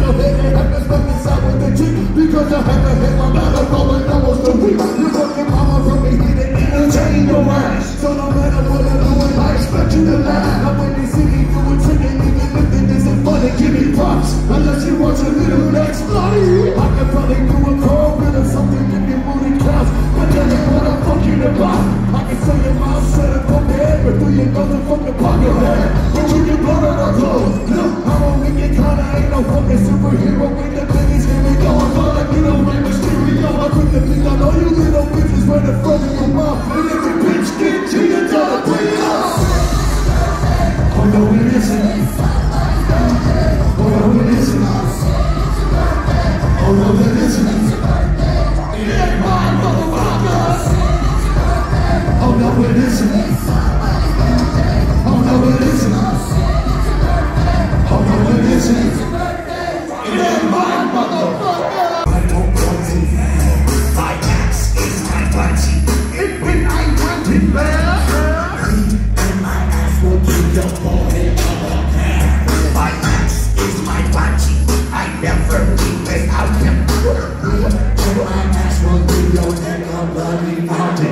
Eu no reino da que missão, muito digno.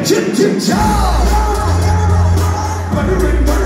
chip chip chow. Buttering, buttering.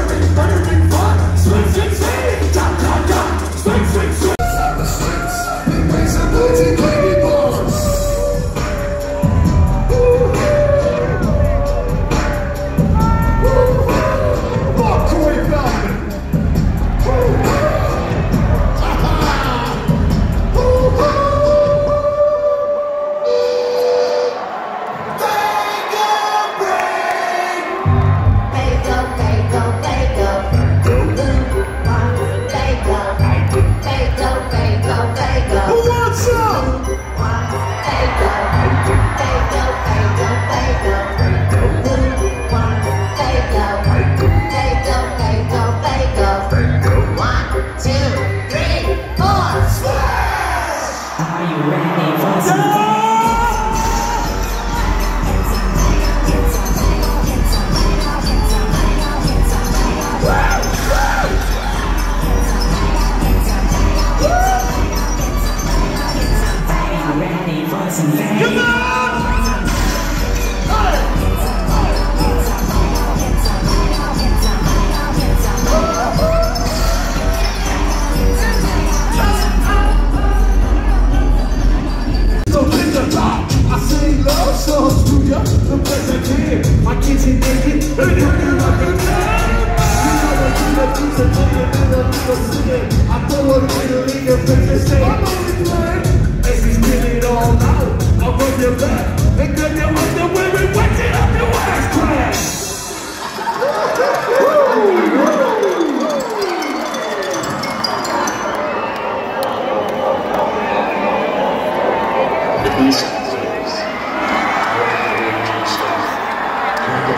please?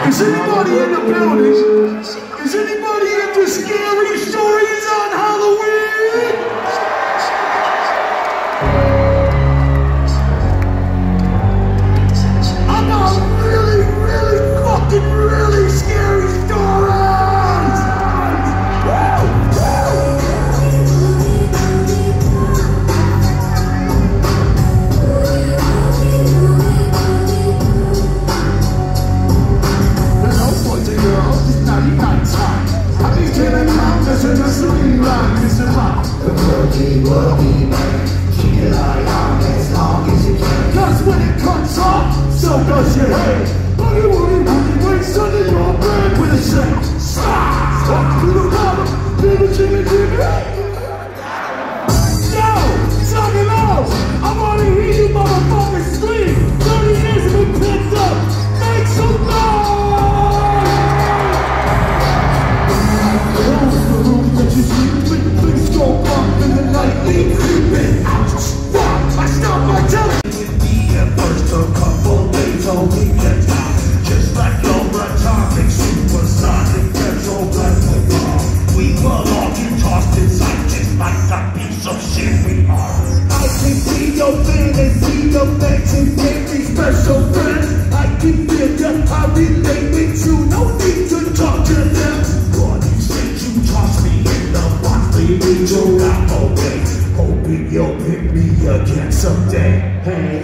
Is anybody in the building? Is anybody in this scary story? The clergy will be made Keep your eye on as long as you Cause when it cuts off, so does your head. But you won't under your bed With a shake, stop, stop, little mama Little Just like your overatomic, supersonic, petrol black bomb. We were all get tossed inside, just like a piece of shit we are. I can see your fantasy, your mansion, make me special friend. I can feel ya, I relate me you, no need to talk to them. God, you said you tossed me in the box, leave me to not. Hoping you'll pick me again someday. Hey.